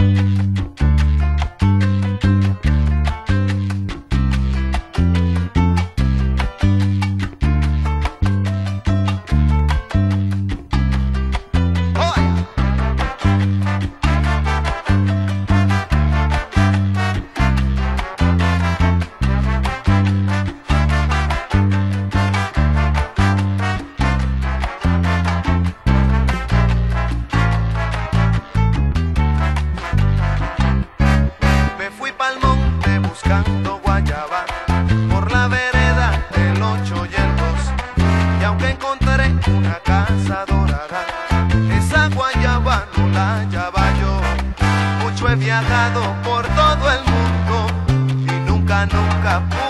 Bye. Buscando guayaba por la vereda del 8 y el 2. Y aunque encontré una casa dorada, esa guayaba no la hallaba yo. Mucho he viajado por todo el mundo y nunca, nunca pude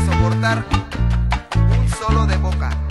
soportar un solo de boca.